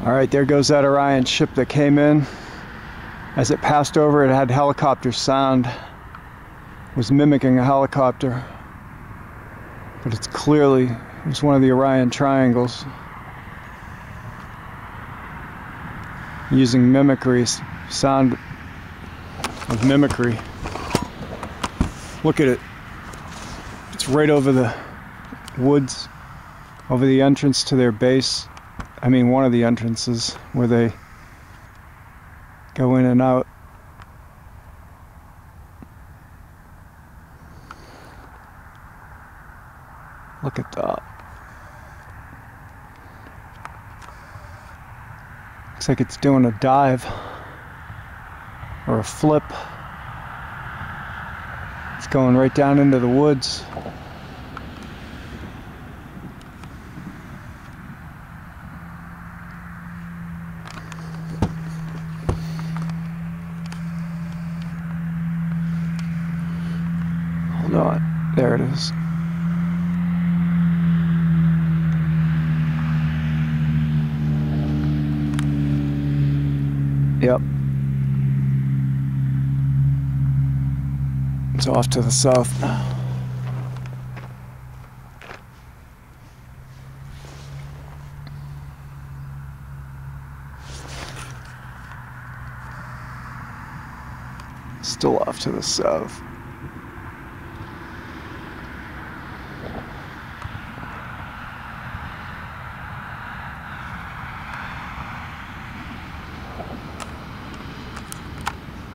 All right, there goes that Orion ship that came in. As it passed over, it had helicopter sound, was mimicking a helicopter. But it's clearly, it was one of the Orion triangles. Using mimicry, sound of mimicry. Look at it. It's right over the woods, over the entrance to their base. I mean, one of the entrances where they go in and out. Look at that. Looks like it's doing a dive or a flip. It's going right down into the woods. Oh, Hold on. There it is. Yep. It's off to the south. Still off to the south.